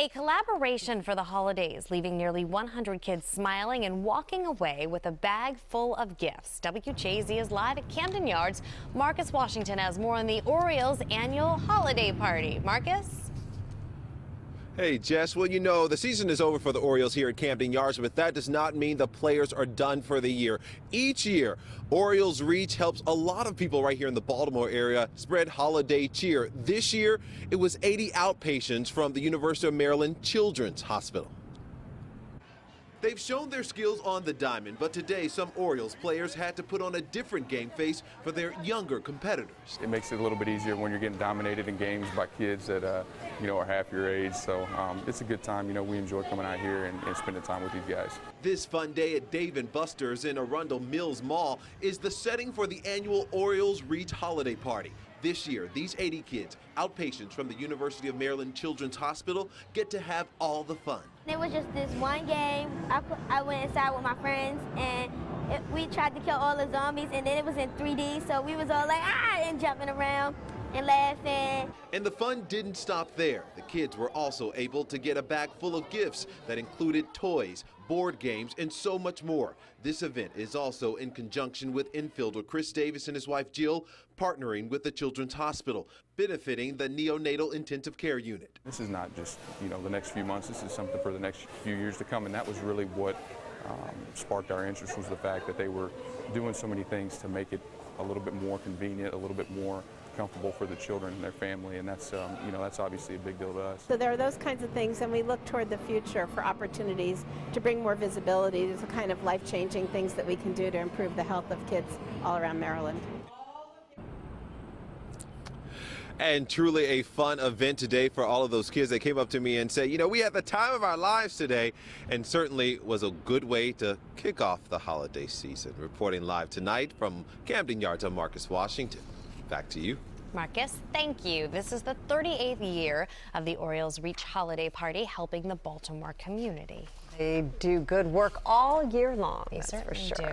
A collaboration for the holidays, leaving nearly 100 kids smiling and walking away with a bag full of gifts. WJZ is live at Camden Yards. Marcus Washington has more on the Orioles' annual holiday party. Marcus? Hey, Jess. Well, you know, the season is over for the Orioles here at Camden Yards, but that does not mean the players are done for the year. Each year, Orioles Reach helps a lot of people right here in the Baltimore area spread holiday cheer. This year, it was 80 outpatients from the University of Maryland Children's Hospital. They've shown their skills on the diamond, but today some Orioles players had to put on a different game face for their younger competitors. It makes it a little bit easier when you're getting dominated in games by kids that uh, you know are half your age. So um, it's a good time. You know, we enjoy coming out here and, and spending time with these guys. This fun day at Dave and Buster's in Arundel Mills Mall is the setting for the annual Orioles Reach Holiday Party. This year, these 80 kids, outpatients from the University of Maryland Children's Hospital, get to have all the fun. It was just this one game. I, put, I went inside with my friends and it, we tried to kill all the zombies and then it was in 3D, so we was all like, ah, and jumping around and laughing. And the fun didn't stop there. The kids were also able to get a bag full of gifts that included toys, board games, and so much more. This event is also in conjunction with infielder Chris Davis and his wife Jill, partnering with the Children's Hospital, benefiting the neonatal intensive care unit. This is not just, you know, the next few months. This is something for the next few years to come, and that was really what um, sparked our interest was the fact that they were doing so many things to make it a little bit more convenient, a little bit more comfortable for the children and their family, and that's um, you know that's obviously a big deal to us. So there are those kinds of things, and we look toward the future for opportunities to bring more visibility to the kind of life-changing things that we can do to improve the health of kids all around Maryland. And truly a fun event today for all of those kids that came up to me and said, you know, we had the time of our lives today, and certainly was a good way to kick off the holiday season. Reporting live tonight from Camden Yards, I'm Marcus Washington. Back to you. Marcus, thank you. This is the 38th year of the Orioles Reach Holiday Party, helping the Baltimore community. They do good work all year long, They that's for sure. do.